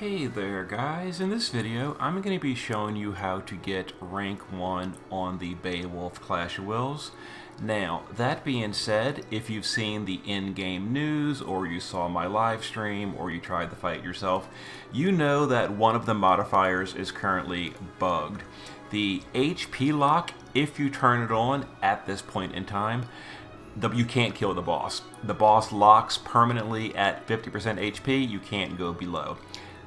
Hey there guys, in this video I'm going to be showing you how to get rank 1 on the Beowulf Clash of Wills. Now, that being said, if you've seen the in-game news, or you saw my live stream, or you tried the fight yourself, you know that one of the modifiers is currently bugged. The HP lock, if you turn it on at this point in time, you can't kill the boss. The boss locks permanently at 50% HP, you can't go below.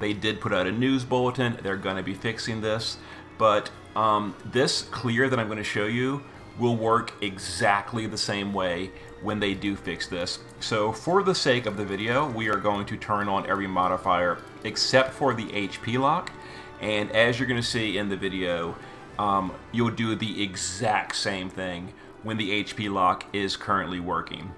They did put out a news bulletin. They're going to be fixing this. But um, this clear that I'm going to show you will work exactly the same way when they do fix this. So for the sake of the video, we are going to turn on every modifier except for the HP lock. And as you're going to see in the video, um, you'll do the exact same thing when the HP lock is currently working.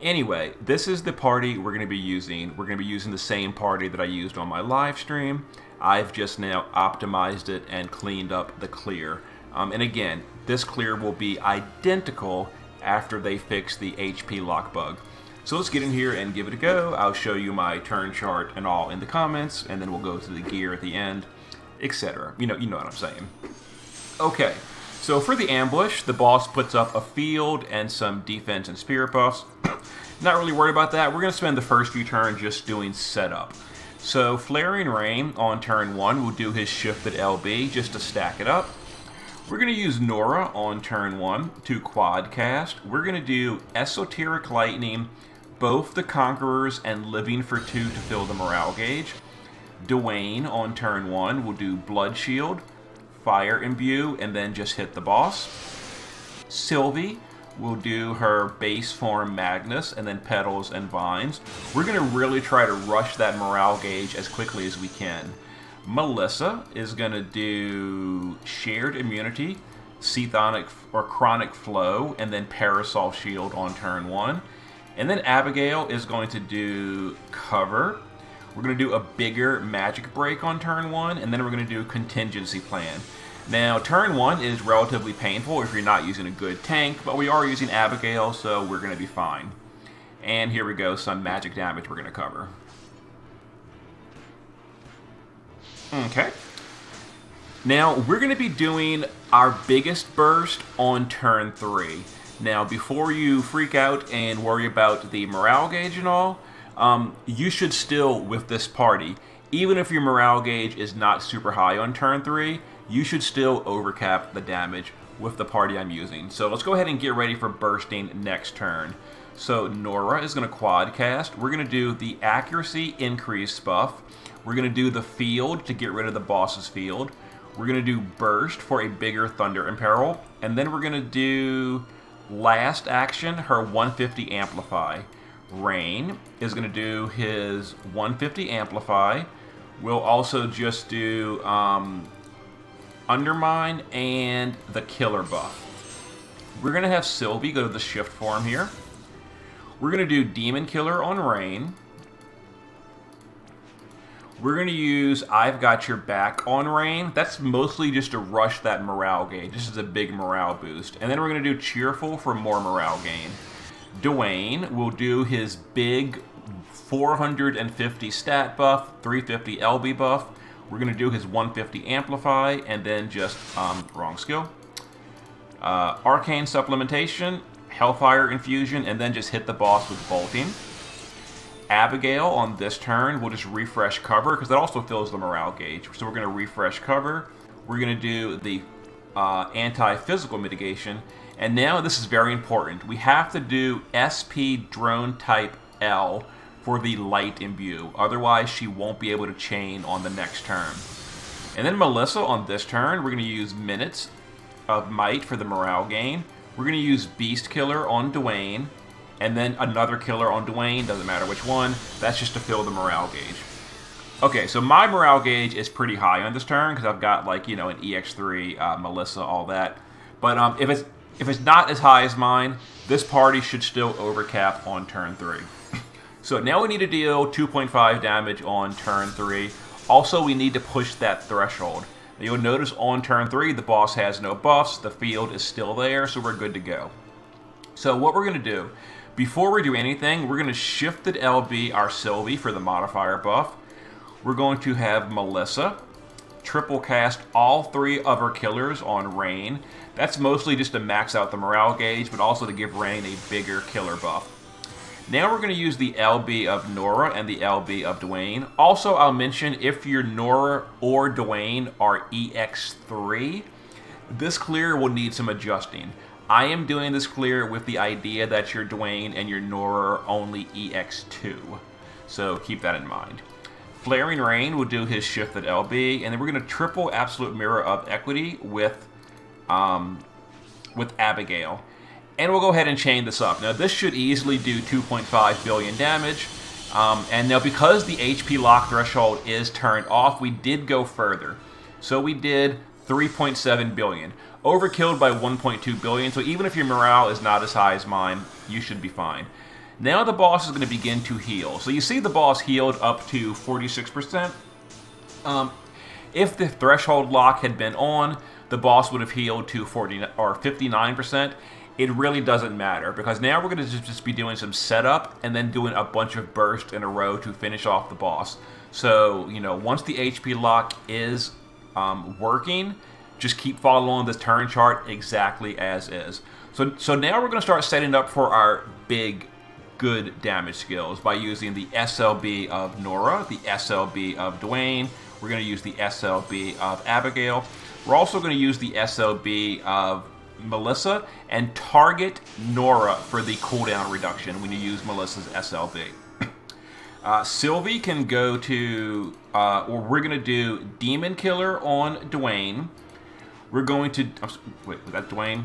Anyway, this is the party we're going to be using. We're going to be using the same party that I used on my live stream. I've just now optimized it and cleaned up the clear. Um, and again, this clear will be identical after they fix the HP lock bug. So let's get in here and give it a go. I'll show you my turn chart and all in the comments, and then we'll go to the gear at the end, etc. You know, you know what I'm saying. Okay, so for the ambush, the boss puts up a field and some defense and spirit buffs. Not really worried about that. We're going to spend the first few turns just doing setup. So Flaring Rain on turn 1 will do his shifted LB just to stack it up. We're going to use Nora on turn 1 to quad cast. We're going to do Esoteric Lightning, both the Conquerors and Living for 2 to fill the morale gauge. Dwayne on turn 1 will do Blood Shield. Fire Imbue, and then just hit the boss. Sylvie will do her base form Magnus, and then Petals and Vines. We're going to really try to rush that morale gauge as quickly as we can. Melissa is going to do Shared Immunity, Chthonic or Chronic Flow, and then Parasol Shield on turn 1. And then Abigail is going to do Cover, we're going to do a bigger magic break on turn one, and then we're going to do contingency plan. Now, turn one is relatively painful if you're not using a good tank, but we are using Abigail, so we're going to be fine. And here we go, some magic damage we're going to cover. Okay. Now, we're going to be doing our biggest burst on turn three. Now, before you freak out and worry about the morale gauge and all, um, you should still, with this party, even if your morale gauge is not super high on turn 3, you should still overcap the damage with the party I'm using. So let's go ahead and get ready for bursting next turn. So Nora is going to quad cast. We're going to do the accuracy increase buff. We're going to do the field to get rid of the boss's field. We're going to do burst for a bigger thunder imperil. And then we're going to do last action, her 150 amplify. Rain is going to do his 150 Amplify. We'll also just do um, Undermine and the Killer buff. We're going to have Sylvie go to the Shift form here. We're going to do Demon Killer on Rain. We're going to use I've Got Your Back on Rain. That's mostly just to rush that morale gauge. This is a big morale boost. And then we're going to do Cheerful for more morale gain. Dwayne will do his big 450 stat buff, 350 LB buff. We're going to do his 150 amplify, and then just, um, wrong skill. Uh, Arcane supplementation, Hellfire infusion, and then just hit the boss with bolting. Abigail on this turn we'll just refresh cover, because that also fills the morale gauge. So we're going to refresh cover. We're going to do the uh, anti-physical mitigation, and now this is very important. We have to do SP drone type L for the light imbue. Otherwise, she won't be able to chain on the next turn. And then Melissa on this turn, we're going to use minutes of might for the morale gain. We're going to use Beast Killer on Dwayne, and then another killer on Dwayne, doesn't matter which one. That's just to fill the morale gauge. Okay, so my morale gauge is pretty high on this turn because I've got like, you know, an EX3, uh, Melissa, all that. But um, if it's if it's not as high as mine, this party should still overcap on turn 3. So now we need to deal 2.5 damage on turn 3. Also, we need to push that threshold. You'll notice on turn 3, the boss has no buffs, the field is still there, so we're good to go. So what we're going to do, before we do anything, we're going to shift the LB our Sylvie for the modifier buff. we're going to have Melissa triple cast all three of her killers on Rain. That's mostly just to max out the morale gauge, but also to give Rain a bigger killer buff. Now we're going to use the LB of Nora and the LB of Dwayne. Also, I'll mention if your Nora or Dwayne are EX3, this clear will need some adjusting. I am doing this clear with the idea that your Dwayne and your Nora are only EX2. So keep that in mind. Flaring Rain will do his shift at LB, and then we're going to triple Absolute Mirror of Equity with, um, with Abigail. And we'll go ahead and chain this up. Now, this should easily do 2.5 billion damage. Um, and now, because the HP lock threshold is turned off, we did go further. So we did 3.7 billion. Overkilled by 1.2 billion, so even if your morale is not as high as mine, you should be fine. Now the boss is going to begin to heal. So you see the boss healed up to 46%. Um, if the threshold lock had been on, the boss would have healed to 40 or 59%. It really doesn't matter because now we're going to just be doing some setup and then doing a bunch of bursts in a row to finish off the boss. So, you know, once the HP lock is um, working, just keep following the turn chart exactly as is. So, so now we're going to start setting up for our big good damage skills by using the SLB of Nora, the SLB of Dwayne. We're going to use the SLB of Abigail. We're also going to use the SLB of Melissa and target Nora for the cooldown reduction when you use Melissa's SLB. Uh, Sylvie can go to, uh, or we're going to do Demon Killer on Dwayne. We're going to, wait, was that Dwayne?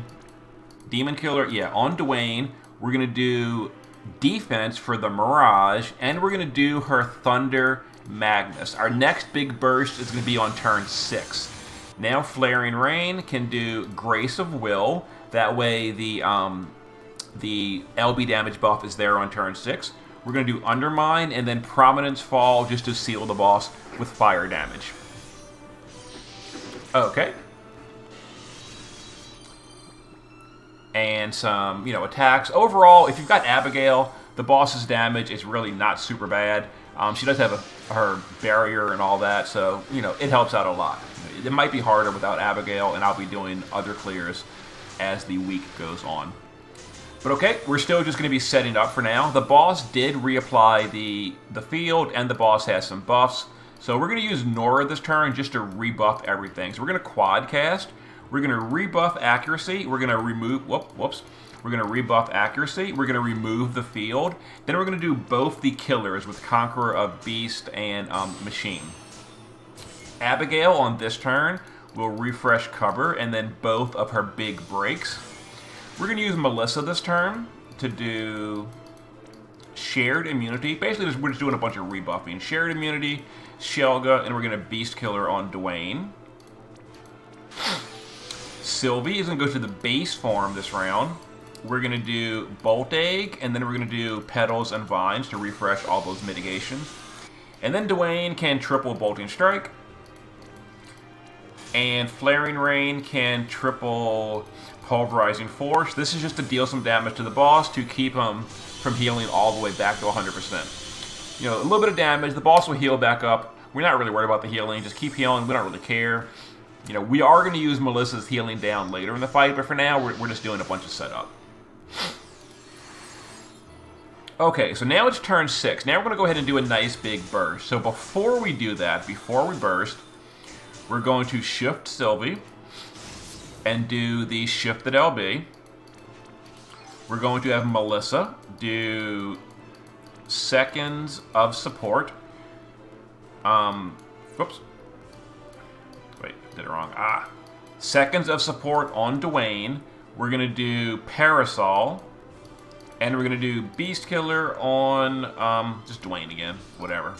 Demon Killer, yeah, on Dwayne. We're going to do defense for the Mirage, and we're going to do her Thunder Magnus. Our next big burst is going to be on turn 6. Now Flaring Rain can do Grace of Will. That way the um, the LB damage buff is there on turn 6. We're going to do Undermine and then Prominence Fall just to seal the boss with fire damage. Okay. and some, you know, attacks. Overall, if you've got Abigail, the boss's damage is really not super bad. Um, she does have a, her barrier and all that, so, you know, it helps out a lot. It might be harder without Abigail, and I'll be doing other clears as the week goes on. But okay, we're still just going to be setting up for now. The boss did reapply the, the field, and the boss has some buffs. So we're going to use Nora this turn just to rebuff everything. So we're going to quad cast. We're going to rebuff accuracy. We're going to remove, whoop, whoops. We're going to rebuff accuracy. We're going to remove the field. Then we're going to do both the killers with Conqueror of Beast and um, Machine. Abigail on this turn will refresh cover and then both of her big breaks. We're going to use Melissa this turn to do shared immunity. Basically, we're just doing a bunch of rebuffing. Shared immunity, Shelga, and we're going to Beast Killer on Dwayne. Sylvie is going to go to the base form this round. We're going to do Bolt Egg, and then we're going to do Petals and Vines to refresh all those mitigations. And then Dwayne can triple Bolting Strike. And Flaring Rain can triple Pulverizing Force. This is just to deal some damage to the boss to keep him from healing all the way back to 100%. You know, a little bit of damage, the boss will heal back up. We're not really worried about the healing, just keep healing, we don't really care. You know, we are going to use Melissa's healing down later in the fight, but for now, we're, we're just doing a bunch of setup. Okay, so now it's turn 6. Now we're going to go ahead and do a nice big burst. So before we do that, before we burst, we're going to shift Sylvie and do the shifted LB. We're going to have Melissa do seconds of support. Um, whoops Wait, did it wrong. Ah. Seconds of support on Dwayne. We're going to do Parasol. And we're going to do Beast Killer on, um, just Dwayne again. Whatever.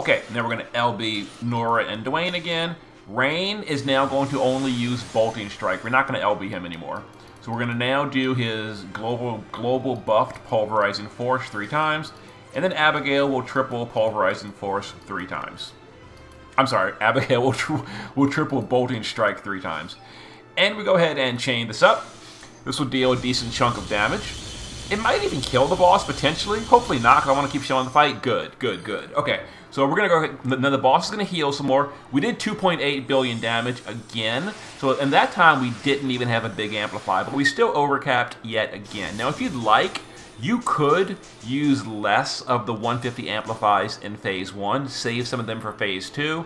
Okay, now we're going to LB Nora and Dwayne again. Rain is now going to only use Bolting Strike. We're not going to LB him anymore. So we're going to now do his global global buffed Pulverizing Force three times. And then Abigail will triple Pulverizing Force three times. I'm sorry, Abigail will, tri will triple Bolting Strike three times. And we go ahead and chain this up. This will deal a decent chunk of damage. It might even kill the boss, potentially. Hopefully not, because I want to keep showing the fight. Good, good, good. Okay, so we're going to go... Now, the boss is going to heal some more. We did 2.8 billion damage again. So, in that time, we didn't even have a big amplify, but we still overcapped yet again. Now, if you'd like, you could use less of the 150 amplifies in Phase 1, save some of them for Phase 2,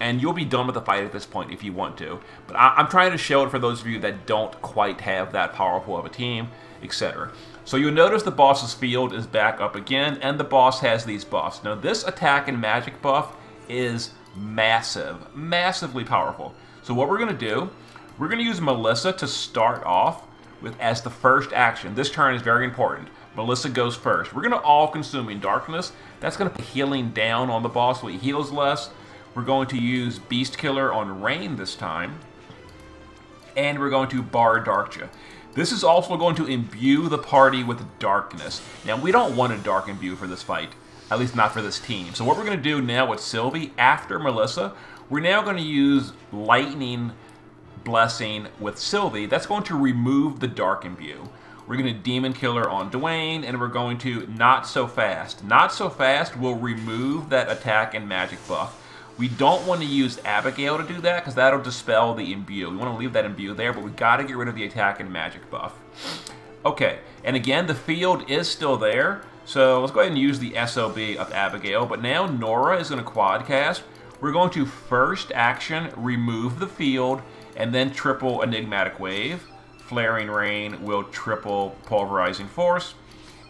and you'll be done with the fight at this point if you want to. But I am trying to show it for those of you that don't quite have that powerful of a team, etc. So you'll notice the boss's field is back up again, and the boss has these buffs. Now this attack and magic buff is massive, massively powerful. So what we're going to do, we're going to use Melissa to start off with as the first action. This turn is very important. Melissa goes first. We're going to all-consuming darkness. That's going to put healing down on the boss so he heals less. We're going to use Beast Killer on Rain this time. And we're going to Bar Darkja. This is also going to imbue the party with darkness. Now, we don't want a dark imbue for this fight. At least not for this team. So what we're going to do now with Sylvie, after Melissa, we're now going to use Lightning Blessing with Sylvie. That's going to remove the dark imbue. We're going to Demon Killer on Dwayne, and we're going to Not So Fast. Not So Fast will remove that attack and magic buff. We don't want to use Abigail to do that because that'll dispel the imbue. We want to leave that imbue there, but we got to get rid of the attack and magic buff. Okay, and again, the field is still there, so let's go ahead and use the SOB of Abigail. But now Nora is going to quad cast. We're going to first action remove the field and then triple Enigmatic Wave. Flaring Rain will triple Pulverizing Force,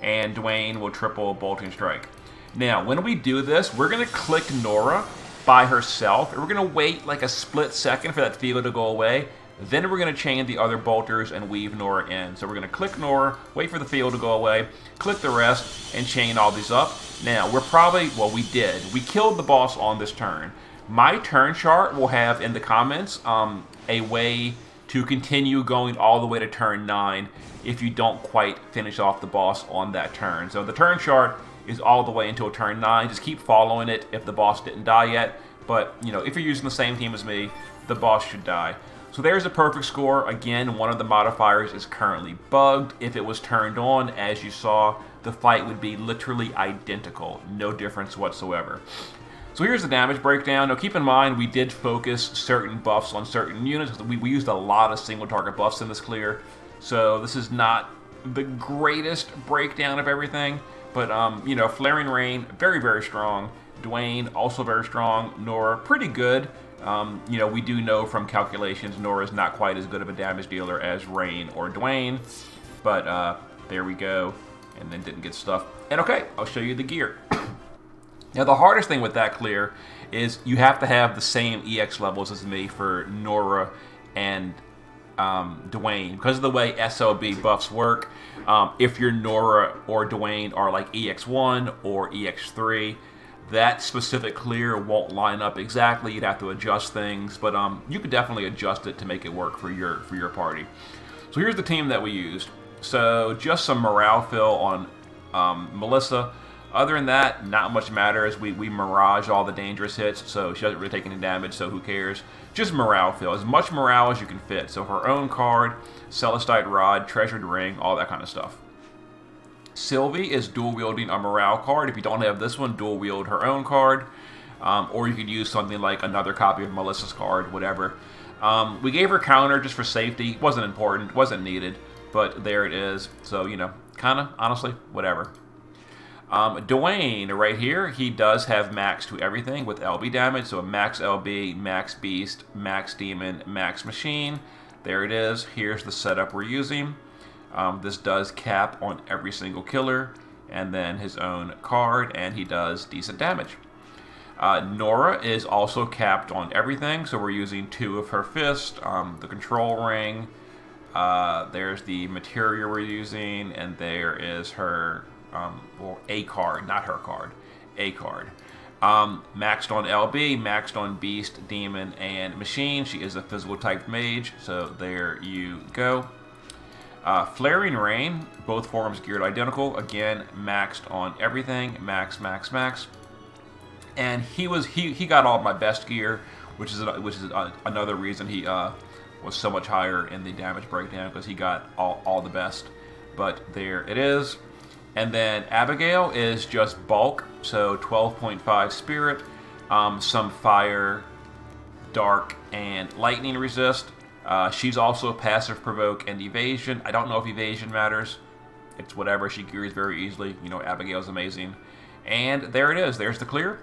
and Dwayne will triple Bolting Strike. Now, when we do this, we're going to click Nora by herself. And we're going to wait like a split second for that field to go away. Then we're going to chain the other bolters and weave Nora in. So we're going to click Nora, wait for the field to go away, click the rest, and chain all these up. Now, we're probably, well, we did. We killed the boss on this turn. My turn chart will have in the comments um, a way to continue going all the way to turn 9 if you don't quite finish off the boss on that turn. So the turn chart is all the way until turn 9. Just keep following it if the boss didn't die yet. But, you know, if you're using the same team as me, the boss should die. So there's a perfect score. Again, one of the modifiers is currently bugged. If it was turned on, as you saw, the fight would be literally identical. No difference whatsoever. So here's the damage breakdown. Now keep in mind, we did focus certain buffs on certain units. We, we used a lot of single target buffs in this clear. So this is not the greatest breakdown of everything. But, um, you know, Flaring Rain, very, very strong. Dwayne, also very strong. Nora, pretty good. Um, you know, we do know from calculations Nora is not quite as good of a damage dealer as Rain or Dwayne. But uh, there we go. And then didn't get stuff. And okay, I'll show you the gear. now, the hardest thing with that clear is you have to have the same EX levels as me for Nora and um, Dwayne. Because of the way SOB buffs work, um, if your Nora or Dwayne are like EX1 or EX3, that specific clear won't line up exactly. You'd have to adjust things, but um, you could definitely adjust it to make it work for your for your party. So here's the team that we used. So just some morale fill on um, Melissa. Other than that, not much matters. We, we mirage all the dangerous hits, so she doesn't really take any damage, so who cares? Just morale fill. As much morale as you can fit. So her own card, Celestite Rod, Treasured Ring, all that kind of stuff. Sylvie is dual wielding a morale card. If you don't have this one, dual wield her own card. Um, or you could use something like another copy of Melissa's card, whatever. Um, we gave her counter just for safety. Wasn't important, wasn't needed, but there it is. So, you know, kind of, honestly, whatever. Um, Dwayne, right here, he does have max to everything with LB damage. So max LB, max Beast, max Demon, max Machine. There it is. Here's the setup we're using. Um, this does cap on every single killer and then his own card, and he does decent damage. Uh, Nora is also capped on everything, so we're using two of her fist, um, the control ring, uh, there's the material we're using, and there is her um, or a card, not her card, a card. Um, maxed on LB, maxed on Beast, Demon, and Machine. She is a physical type mage, so there you go. Uh, Flaring Rain, both forms geared identical. Again, maxed on everything, max, max, max. And he was he he got all my best gear, which is which is another reason he uh, was so much higher in the damage breakdown because he got all all the best but there it is. And then Abigail is just bulk, so 12.5 spirit, um, some fire, dark, and lightning resist. Uh, she's also passive provoke and evasion. I don't know if evasion matters. It's whatever. She gears very easily. You know, Abigail's amazing. And there it is. There's the clear.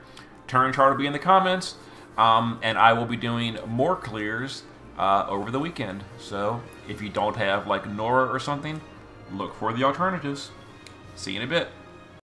Turn chart will be in the comments. Um, and I will be doing more clears uh, over the weekend. So if you don't have like Nora or something, look for the alternatives. See you in a bit.